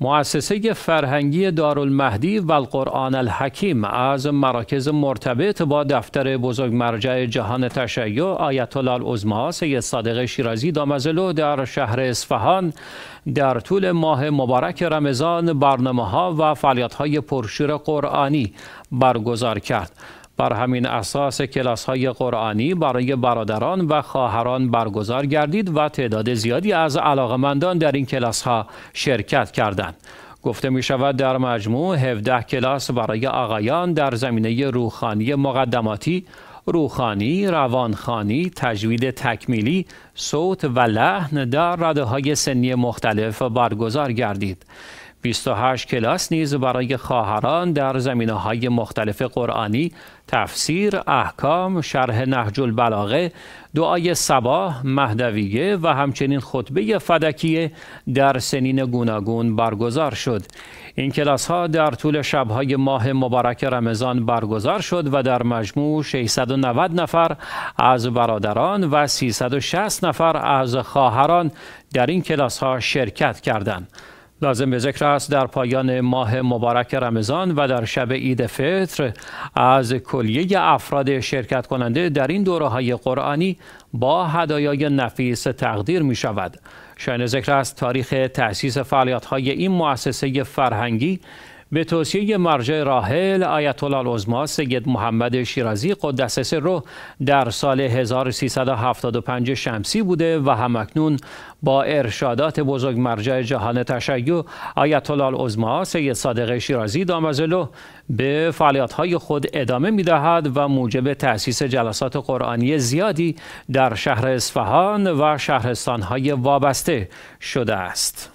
مؤسسه فرهنگی دارالمهدی و القرآن الحکیم از مراکز مرتبط با دفتر بزرگ مرجع جهان تشیع آیت الله العظما سید صادق شیرازی دامزلو در شهر اصفهان در طول ماه مبارک رمضان برنامه ها و فعالیت های پرشور قرآنی برگزار کرد. بر همین اساس کلاس های قرآنی برای برادران و خواهران برگزار گردید و تعداد زیادی از علاقمندان در این کلاس ها شرکت کردند. گفته می شود در مجموع 17 کلاس برای آقایان در زمینه روخانی مقدماتی، روخانی، روانخانی، تجوید تکمیلی، صوت و لحن در رده های سنی مختلف برگزار گردید. 28 کلاس نیز برای خواهران در زمینه های مختلف قرآنی، تفسیر، احکام، شرح نهج البلاغه، دعای صباح، مهدویه و همچنین خطبه فدکیه در سنین گوناگون برگزار شد. این کلاس ها در طول شبهای ماه مبارک رمضان برگزار شد و در مجموع 690 نفر از برادران و 360 نفر از خواهران در این کلاس ها شرکت کردند. لازم به ذکر است در پایان ماه مبارک رمضان و در شب عید فطر از کلیه افراد شرکت کننده در این دوره های قرآنی با هدایای نفیس تقدیر می شود. شاین ذکر است تاریخ تأسیس فعالیت های این مؤسسه فرهنگی به توصیه مرجع راحل آیت الله العظما سید محمد شیرازی قدس رو در سال 1375 شمسی بوده و همکنون با ارشادات بزرگ مرجع جهان تشیع آیت الله العظما سید صادق شیرازی دامزلو به فعالیت‌های خود ادامه می‌دهد و موجب تأسیس جلسات قرآنی زیادی در شهر اصفهان و شهرستان‌های وابسته شده است.